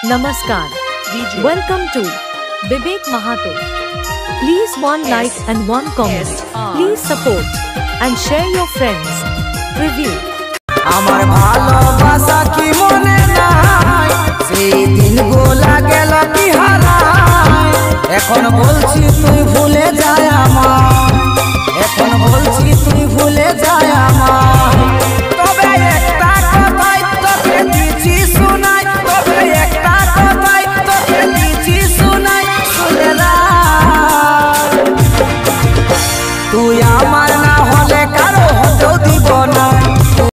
Namaskar. Welcome to Vivek Mahato. Please one like and one comment. Please support and share your friends. Review. আমার ভালোবাসা কি মনে নাই সেই দিন গো লাগেল কি হারায় এখন या मार